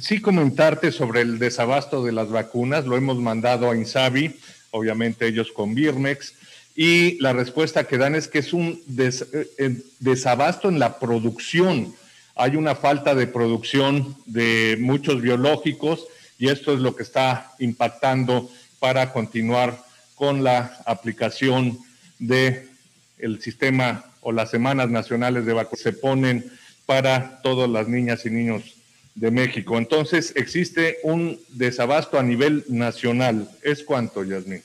sí comentarte sobre el desabasto de las vacunas. Lo hemos mandado a Insabi, obviamente ellos con Birmex, y la respuesta que dan es que es un eh, desabasto en la producción. Hay una falta de producción de muchos biológicos y esto es lo que está impactando para continuar con la aplicación de sistema o las semanas nacionales de vacunación se ponen para todas las niñas y niños de México. Entonces, existe un desabasto a nivel nacional. ¿Es cuánto, Yasmín?